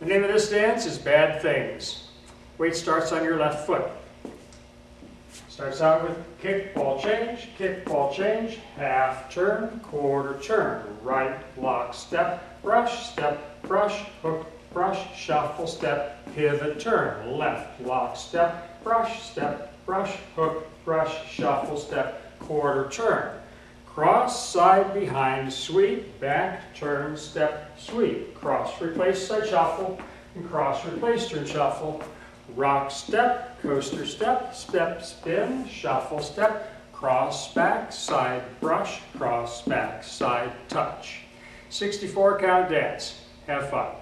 The name of this dance is Bad Things. Weight starts on your left foot. Starts out with kick, ball change, kick, ball change, half turn, quarter turn, right lock, step, brush, step, brush, hook, brush, shuffle, step, pivot, turn, left lock, step, brush, step, brush, hook, brush, shuffle, step, quarter turn. Cross, side, behind, sweep, back, turn, step, sweep. Cross, replace, side shuffle, and cross, replace, turn, shuffle. Rock, step, coaster, step, step, spin, shuffle, step, cross, back, side, brush, cross, back, side, touch. 64 count dance. Have fun.